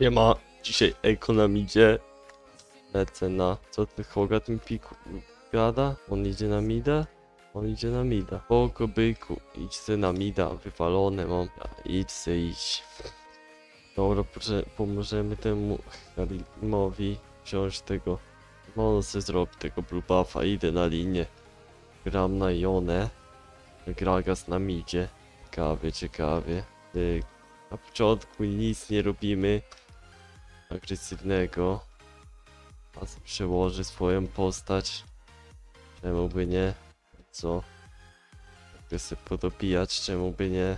Nie ma dzisiaj ekonomidzie. Lecę na... Co ty Hoga tym piku gada? On idzie na mida? On idzie na mida. Poko byku, idź se na mida, wywalone mam. Ja, idź se idź. Dobra, proszę, pomożemy temu Harimowi wziąć tego. No, on se zrobi tego blue buffa, idę na linię. Gram na Jonę. Gragas na midzie. Ciekawie, ciekawie. Na początku nic nie robimy agresywnego. A przełoży swoją postać. Czemu by nie? Co? Mogę sobie podopijać, czemu by nie?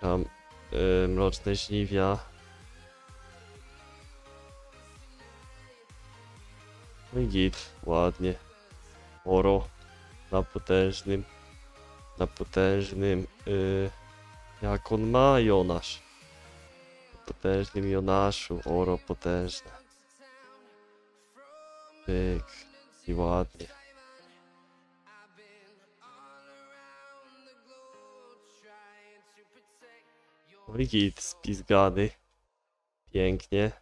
Tam yy, mroczne żniwia. No i git, ładnie. Oro na potężnym. Na potężnym. Yy, jak on ma Jonasz? Potężnym Jonaszu, oro potężne. Pyk. I ładnie. I git, spizgany. Pięknie.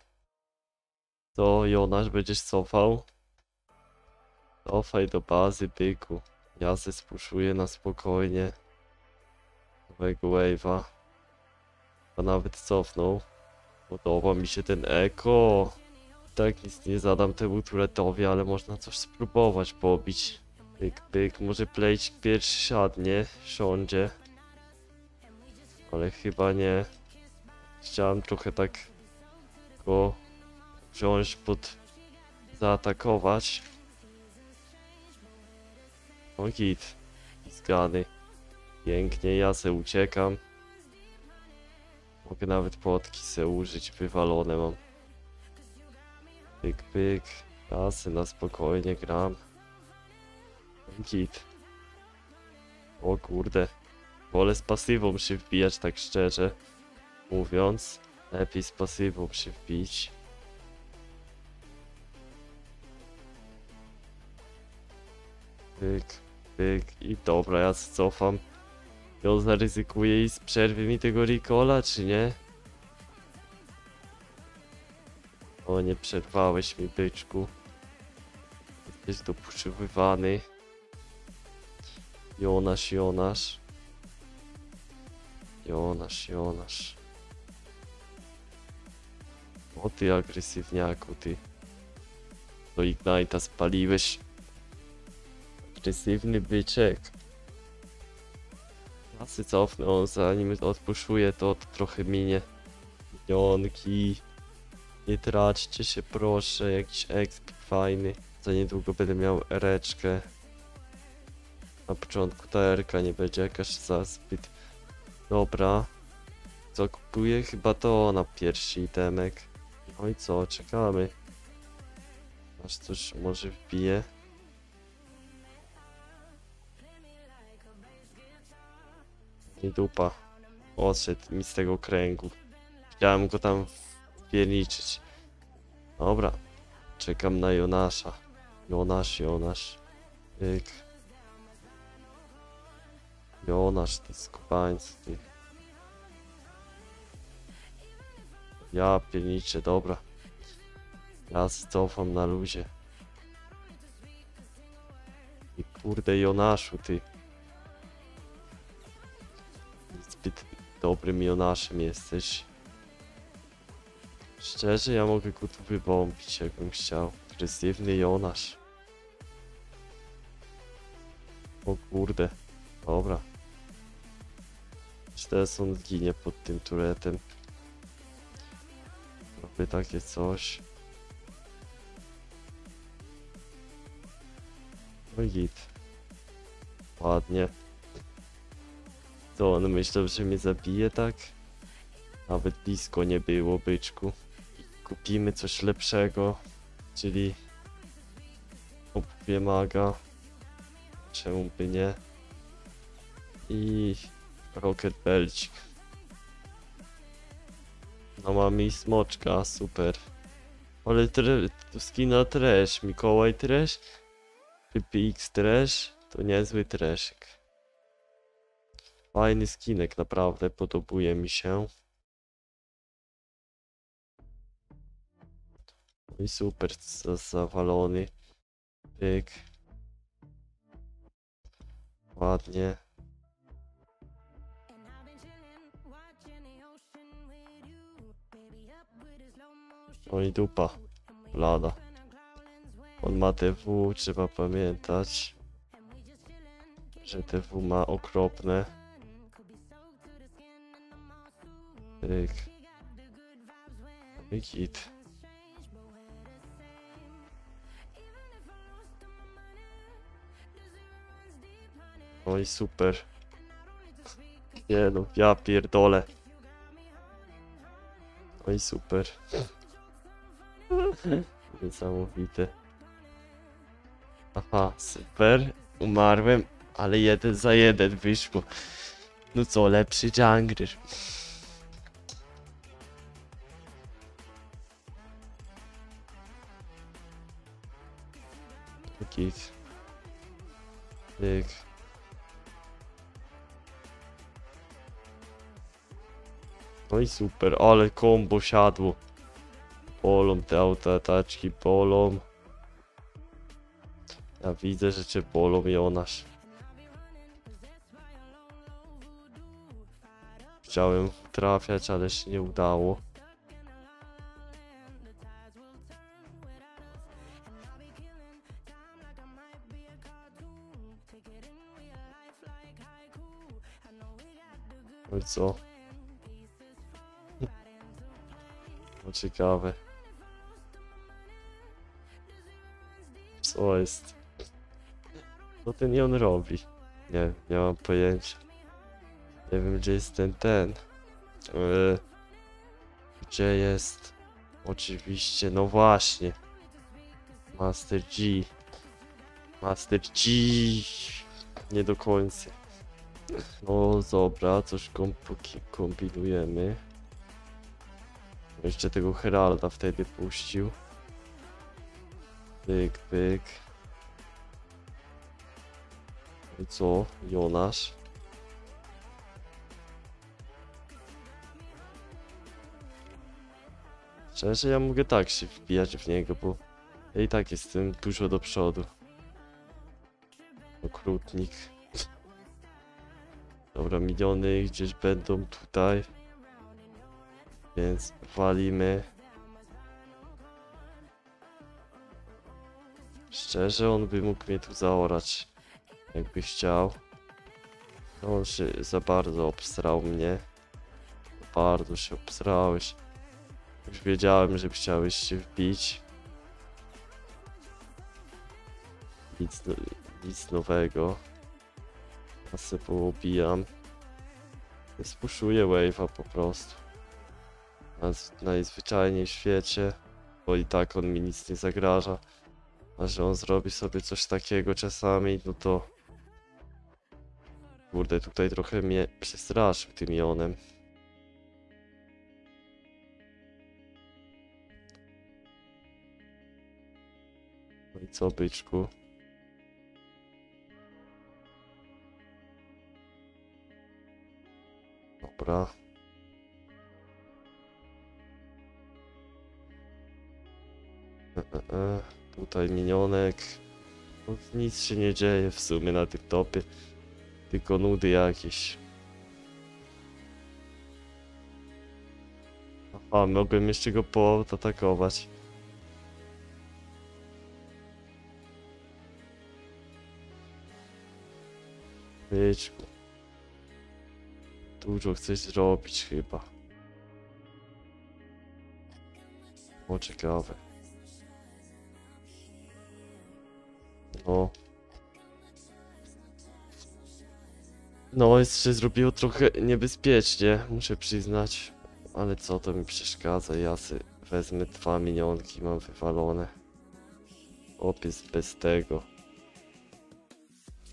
To Jonasz będziesz cofał. Cofaj do bazy, byku. Ja se spuszuję na spokojnie. Nowego wave'a. A nawet cofnął. Podoba mi się ten eko. Tak nic nie zadam temu turetowi, ale można coś spróbować pobić. Pyk, pyk, może plejć pierwszy siadnie, siądzie. Ale chyba nie. Chciałem trochę tak go wziąć pod... zaatakować. O git. Zgany. Pięknie, ja se uciekam. Mogę nawet płotki se użyć, wywalone mam. Pyk, pyk. Ja se na spokojnie gram. Git. O kurde. Wolę z pasywą się wbijać, tak szczerze mówiąc. Lepiej z pasywą się wbić. Pyk, pyk i dobra, ja cofam. On zaryzykuje i z przerwy mi tego Ricola, czy nie? O, nie przerwałeś mi, byczku. Jesteś dopuszczywany. Jonasz, Jonasz. Jonasz, Jonasz. O ty agresywniaku, ty. Do Ignite'a spaliłeś. Agresywny byczek. Klasy cofnę, on zanim odpuszuje to, to trochę minie. Jonki. Nie traćcie się proszę, jakiś exp fajny. Za niedługo będę miał ereczkę. Na początku ta erka nie będzie jakaś za zbyt dobra. Co kupuję? Chyba to na pierwszy itemek. No i co, czekamy. Aż coś może wbije. I dupa. Odszedł mi z tego kręgu. Chciałem go tam wpierniczyć. Dobra. Czekam na Jonasza. Jonasz, Jonasz. Pyk. Jonasz, ty skubańc, ty. Ja pierniczę, dobra. Ja cofam na luzie. I kurde Jonaszu, ty. Dobrym Jonaszem jesteś. Szczerze, ja mogę go tu wybombić, jakbym chciał. Agresywny Jonasz. O kurde. Dobra. Czy teraz on zginie pod tym turetem? Robię takie coś. No git. Ładnie. To on myślał, że mnie zabije, tak? Nawet blisko nie było, byczku. Kupimy coś lepszego, czyli obuwie maga. Czemu by nie? I Rocket Belcik. No mamy i smoczka, super. Ale tre, skina trash, Mikołaj trash, PPX trash, to niezły trashek. Fajny skinek, naprawdę, podobuje mi się. No i super, za- zawalony. Pyk. Ładnie. No i dupa. Blada. On ma TW, trzeba pamiętać. Że TW ma okropne. Pyk. I git. No i super. Nie no, ja pierdolę. I super. Niesamowite. Aha, super. Umarłem, ale jeden za jeden wyszło. No co, lepszy jungler. Git. No i super, ale kombo siadło. Polą te autoataczki, polą. Ja widzę, że cię polą Jonasz. Chciałem trafiać, ale się nie udało. Co? No ciekawe. Co jest? Co ten on robi? Nie, nie mam pojęcia. Nie wiem gdzie jest ten ten. Yy, gdzie jest? Oczywiście, no właśnie. Master G. Master G. Nie do końca. No dobra, coś kompuki kombinujemy. Jeszcze tego Heralda wtedy puścił. Pyk, pyk. I co? Jonasz? Szczerze, ja mogę tak się wbijać w niego, bo ja i tak jestem dużo do przodu. Okrutnik. Dobra, miliony gdzieś będą tutaj. Więc walimy. Szczerze, on by mógł mnie tu zaorać. Jakby chciał. On się za bardzo obstrał mnie. Bardzo się obstrałeś. Już wiedziałem, że chciałeś się wbić. Nic, no, nic nowego. Ja se poobijam. Spuszuję wave'a po prostu. Naz- najzwyczajniej w świecie, bo i tak on mi nic nie zagraża. A że on zrobi sobie coś takiego czasami, no to... Kurde, tutaj trochę mnie przestraszył tym jonem. No i co, byczku? Dobra. E, e, e. Tutaj minionek. No, nic się nie dzieje w sumie na tym topie. Tylko nudy jakieś. Aha, mogłem jeszcze go poatakować. Byczku. Dużo chcesz zrobić chyba. O, ciekawe. No. No, jeszcze zrobiło trochę niebezpiecznie, muszę przyznać. Ale co to mi przeszkadza? Ja sobie wezmę dwa minionki, mam wywalone. Opis bez tego.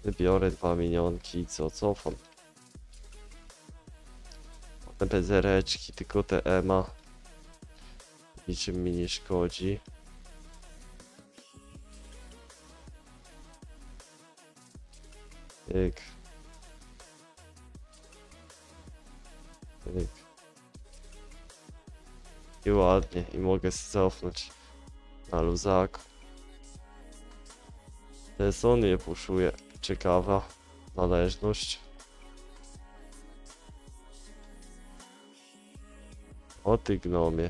Wybiorę dwa minionki i co? Cofam. Te bezereczki, tylko te EMA. Niczym mi nie szkodzi. Tyk. Tyk. I ładnie, i mogę się cofnąć. Na luzaku. Telson je puszuje. Ciekawa należność. O ty gnomie.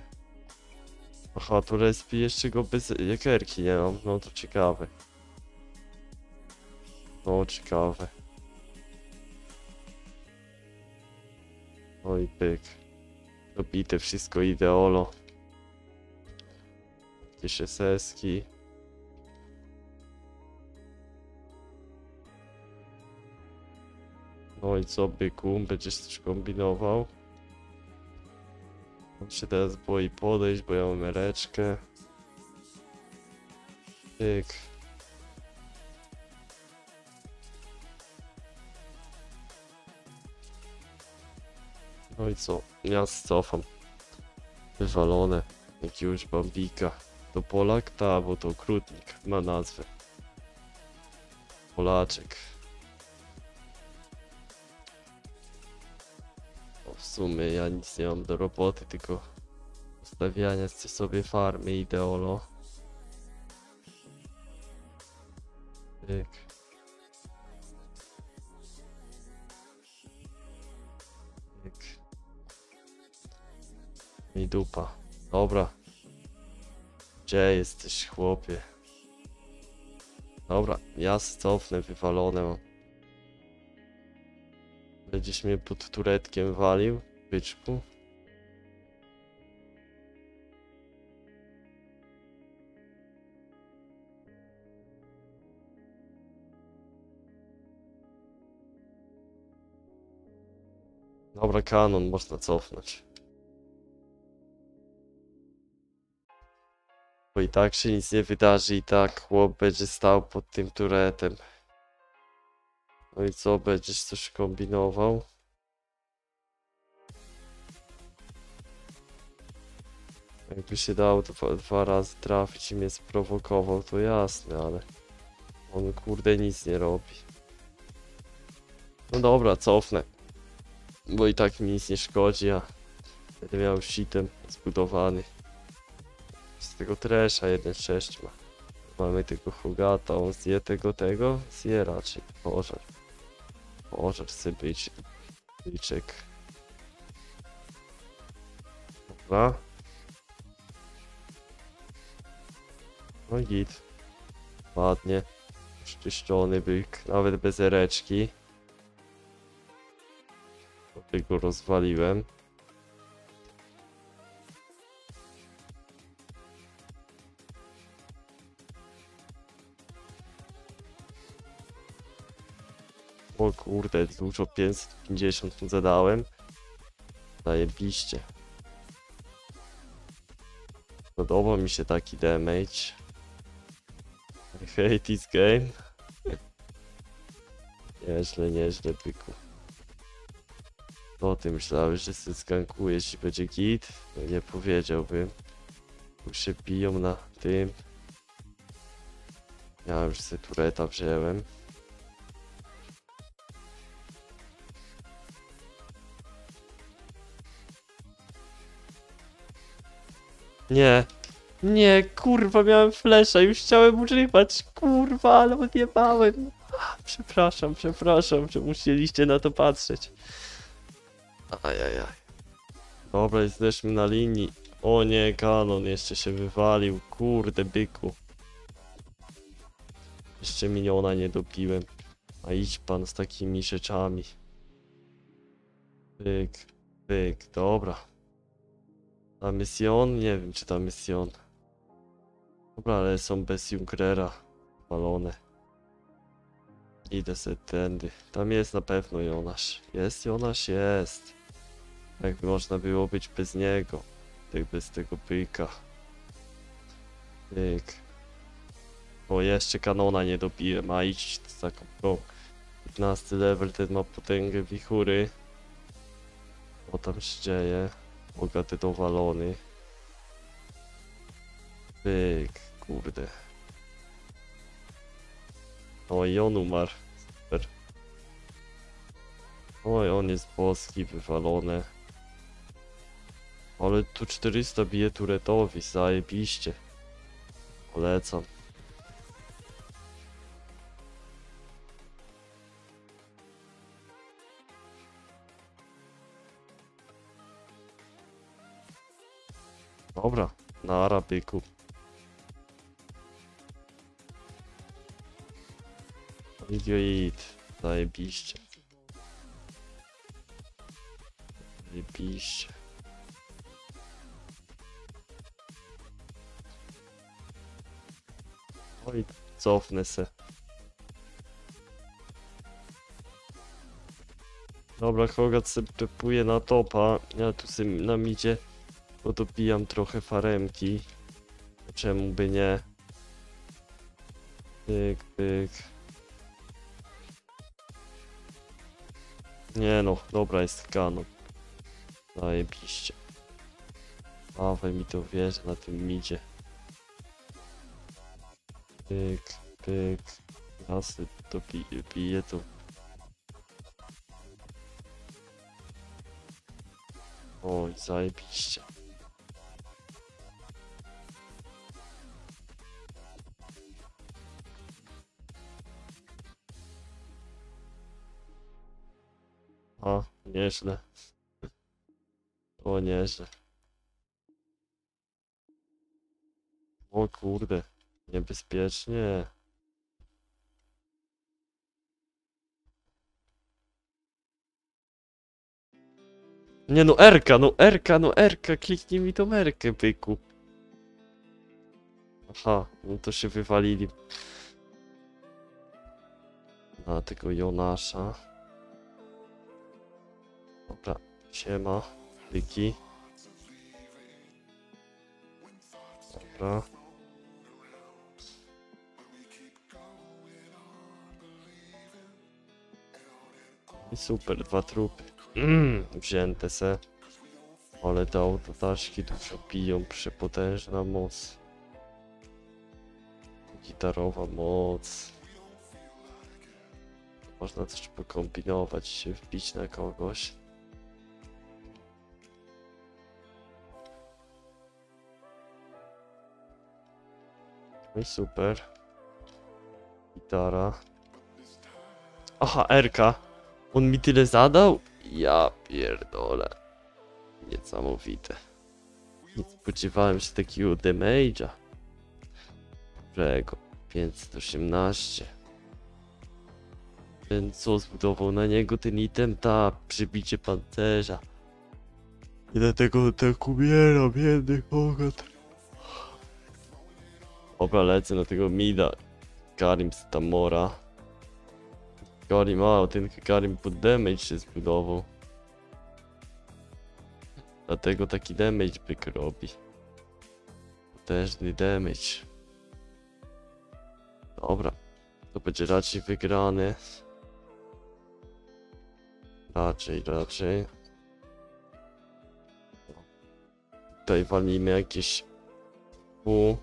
Aha, tu respi jeszcze go bez jakerki nie mam. No to ciekawe. No ciekawe. I pyk. Dobite wszystko ideolo. Jakieś SS-ki. No i co byku, będziesz coś kombinował? On się teraz boi podejść, bo ja mam mereczkę. Tyk. No i co? Ja cofam. Wywalone. Jakiegoś bambika. To Polak? Ta, bo to okrutnik. Ma nazwę. Polaczek. W sumie ja nic nie mam do roboty, tylko ustawiania sobie farmy ideolo. Tyk. Tyk. I dupa. Dobra. Gdzie jesteś, chłopie? Dobra, ja cofnę, wywalone mam. Będziesz mnie pod turetkiem walił, byczku? Dobra, kanon można cofnąć. Bo i tak się nic nie wydarzy, i tak chłop będzie stał pod tym turetem. No i co, będziesz coś kombinował? Jakby się dało dwa, dwa razy trafić i mnie sprowokował, to jasne, ale on kurde nic nie robi. No dobra, cofnę. Bo i tak mi nic nie szkodzi, a będę miał shitem zbudowany. Z tego tresza 1.6 ma. Mamy tego Hugata, on zje tego, tego? Zje raczej. Pożar. Pożar chce być. Liczek. Dobra. No i git. Ładnie. Szczyszczony byk, nawet bez ereczki. Tego rozwaliłem. O kurde, dużo 550 mu zadałem. Zajebiście. Podoba mi się taki damage. I hate this game. Nieźle, nieźle, byku. Co ty myślałeś, że się skankujesz i będzie git? No nie powiedziałbym. Tu się biją na tym. Ja już sobie tureta wziąłem. Nie. Nie, kurwa, miałem flesza, już chciałem używać, kurwa, ale odjebałem. Przepraszam, przepraszam, że musieliście na to patrzeć. Ajajaj. Dobra, jesteśmy na linii. O nie, kanon jeszcze się wywalił, kurde, byku. Jeszcze miniona nie dopiłem. A idź pan z takimi rzeczami. Byk, byk, dobra. Ta misjon? Nie wiem, czy ta misjon. Dobra, ale są bez Junkrera. Palone. Idę se tędy. Tam jest na pewno Jonasz. Jest Jonasz? Jest. Jakby można było być bez niego. Tak bez tego pyka. Pyk. O, jeszcze kanona nie dobiłem, a idź taką pro. 15 level, ten ma potęgę wichury. Co tam się dzieje? Bogaty dowalony. Pyk, kurde. O, i on umarł. Super. Oj, on jest boski, wywalony. Ale tu 400 bije turetowi, zajebiście. Polecam. Na Arabyku. Idiot, zajebiście. Zajebiście. Oj, cofnę se. Dobra, Hogat se na topa. Ja tu sobie na midzie podopijam trochę faremki. Czemu by nie? Pyk, pyk. Nie no, dobra jest kanon. Zajebiście. Dawaj mi to wierzę na tym midzie. Pyk, pyk. Jasny, to bije, bije to. Oj, zajebiście. Nieźle. O, nieźle. O kurde, niebezpiecznie. Nie no, Erka, no Erka, no Erka, kliknij mi tą Erkę, byku. Aha, no to się wywalili. Na tego Jonasza. Siema, byki. Dobra. I super, dwa trupy. Mm, wzięte se. Ale te autotaszki dużo piją, przepotężna moc. Gitarowa moc. Można też pokombinować, się wbić na kogoś. No i super. Gitara. Aha, Erka. On mi tyle zadał? Ja pierdolę. Niesamowite. Nie spodziewałem się takiego damage'a. Dobrego. 518. Ten co zbudował na niego ten item? Ta, przybicie pancerza. I dlatego tak umiera, biedny kogot. Dobra, lecę na tego mida. Karim Stamora. Karim, a ten Karim pod damage się zbudował. Dlatego taki damage byk robi. Potężny damage. Dobra. To będzie raczej wygrany. Raczej, raczej. Tutaj walimy jakieś pół.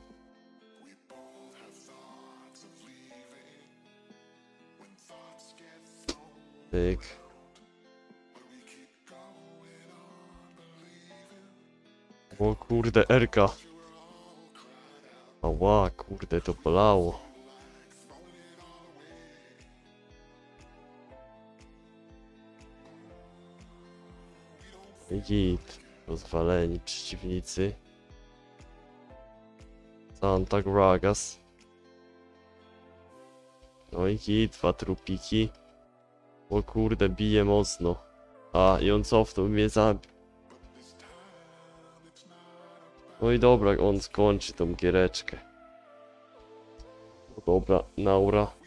Pyk. O kurde, Erka. Ała, kurde, to bolało. Git. Rozwaleni przeciwnicy. Santa Gragas. No i git, dwa trupiki. O kurde, bije mocno. A, i on cofnął mnie zabił. No i dobra, on skończy tą giereczkę. Dobra, Naura.